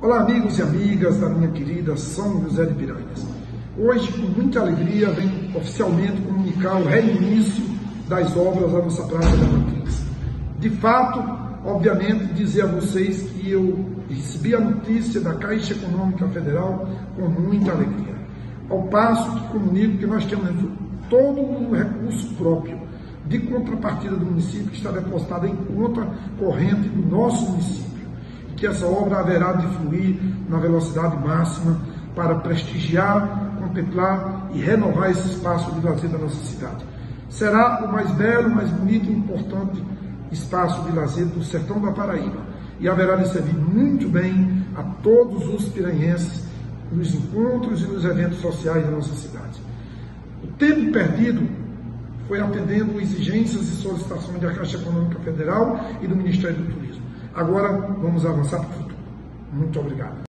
Olá, amigos e amigas da minha querida São José de Piranhas. Hoje, com muita alegria, venho oficialmente comunicar o reinício das obras da nossa Praça da Matriz. De fato, obviamente, dizer a vocês que eu recebi a notícia da Caixa Econômica Federal com muita alegria. Ao passo que comunico que nós temos todo o recurso próprio de contrapartida do município que está depositado em conta corrente do nosso município que essa obra haverá de fluir na velocidade máxima para prestigiar, contemplar e renovar esse espaço de lazer da nossa cidade. Será o mais belo, mais bonito e importante espaço de lazer do sertão da Paraíba e haverá de servir muito bem a todos os piranhenses nos encontros e nos eventos sociais da nossa cidade. O tempo perdido foi atendendo exigências e solicitações da Caixa Econômica Federal e do Ministério do Turismo. Agora vamos avançar para o futuro. Muito obrigado.